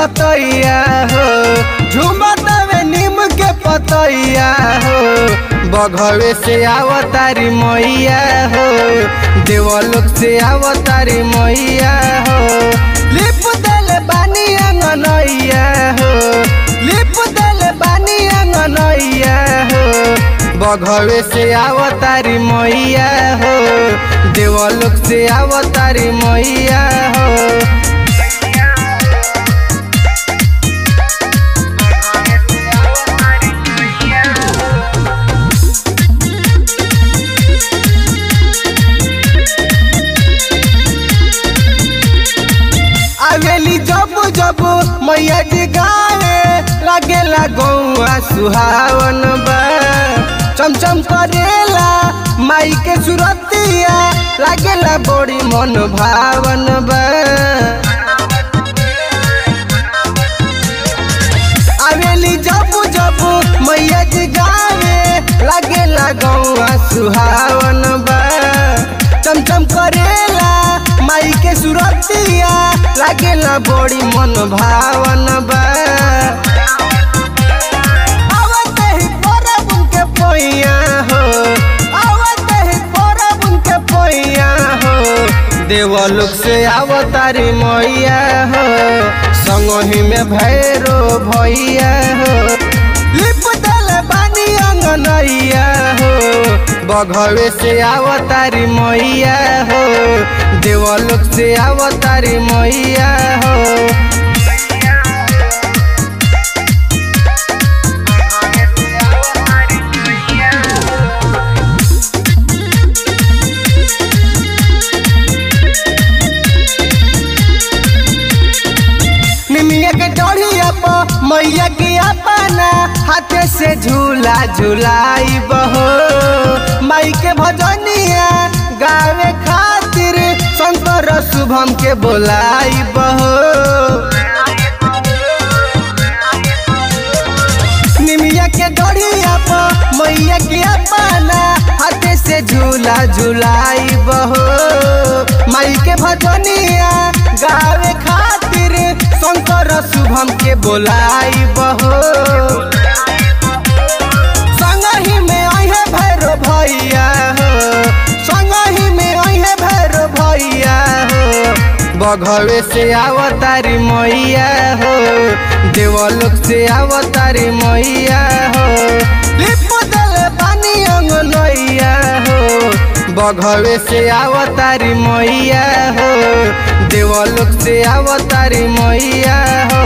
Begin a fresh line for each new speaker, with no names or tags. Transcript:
पतैया हो। झूमत में नीम के पतैया हो। बघवे से आवतारी मैया हो। देवलोक से आवतारी मैया हो। लिप दल बानी अंगनैया हो। लिप दल बानी अंगनैया हो। बघवे से आवतारी मैया हो। देवलोक से आवतारी मैया हो। जब जब मैया जी गावे लगे गौआ सुहावन बा। चमचम करेला माई के सुरतिया लागेला बड़ी मन भावन बा। जब जब मैया जी गावे लागेला गौआ सुहावन बा। चमचम करेला माई के सुरतिया, लागेला बड़ी मन भावन बा। से आवतारी मैया हो संगही में भैरो भैया हो। लिप दल बानी अंगनैया बघवे से आवतारी मैया हो। देवलोक से आवतारी मैया हो। मैया के अपना हाथे से झूला झूलाई बहो भजनिया गावे खातिर शंकर शुभम के बोलाई बहो। निमिया के डोरिया पर मैया के अपना हाथे से झूला झूलाई बहो। माई के भजनिया गावे खातिर शंकर शुभम के बोलाई बहो। बघवे से आवतारी मैया हो, देवलोक से आवतारी मैया हो पानी हो बघवे से आवतारी मैया हो, देवलोक से आवतारी मैया हो।